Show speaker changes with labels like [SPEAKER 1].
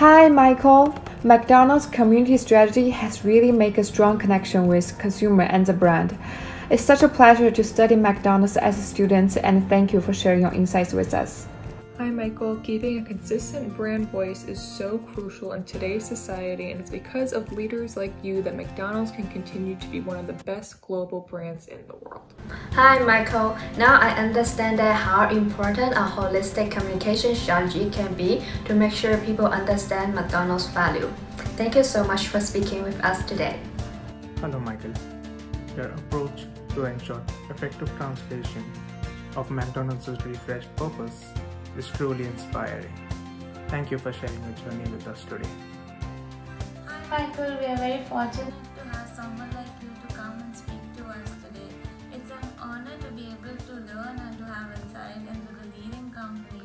[SPEAKER 1] Hi, Michael. McDonald's community strategy has really made a strong connection with consumer and the brand. It's such a pleasure to study McDonald's as a student and thank you for sharing your insights with us.
[SPEAKER 2] Hi Michael, keeping a consistent brand voice is so crucial in today's society and it's because of leaders like you that McDonald's can continue to be one of the best global brands in the world.
[SPEAKER 3] Hi Michael, now I understand that how important a holistic communication strategy can be to make sure people understand McDonald's value. Thank you so much for speaking with us today.
[SPEAKER 4] Hello Michael. Your approach to ensure effective translation of McDonald's refreshed purpose is truly inspiring. Thank you for sharing your journey with us today.
[SPEAKER 5] Hi Michael, we are very fortunate to have someone like you to come and speak to us today. It's an honor to be able to learn and to have insight into the leading company